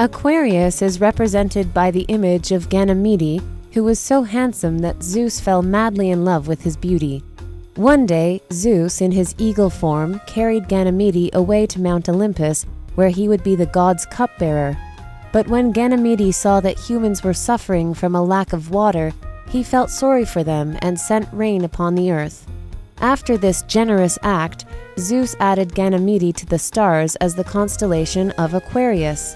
Aquarius is represented by the image of Ganymede, who was so handsome that Zeus fell madly in love with his beauty. One day, Zeus, in his eagle form, carried Ganymede away to Mount Olympus, where he would be the god's cupbearer. But when Ganymede saw that humans were suffering from a lack of water, he felt sorry for them and sent rain upon the earth. After this generous act, Zeus added Ganymede to the stars as the constellation of Aquarius.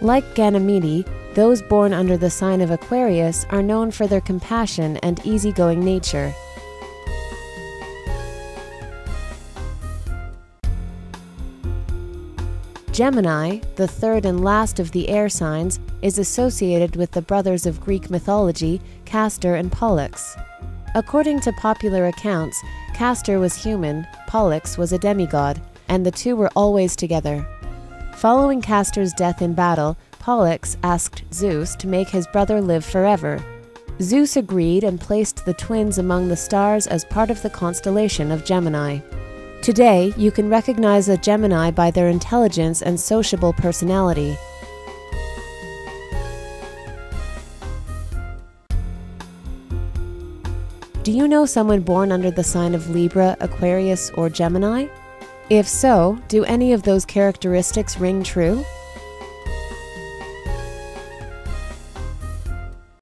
Like Ganymede, those born under the sign of Aquarius are known for their compassion and easygoing nature. Gemini, the third and last of the air signs, is associated with the brothers of Greek mythology, Castor and Pollux. According to popular accounts, Castor was human, Pollux was a demigod, and the two were always together. Following Castor's death in battle, Pollux asked Zeus to make his brother live forever. Zeus agreed and placed the twins among the stars as part of the constellation of Gemini. Today, you can recognize a Gemini by their intelligence and sociable personality. Do you know someone born under the sign of Libra, Aquarius, or Gemini? If so, do any of those characteristics ring true?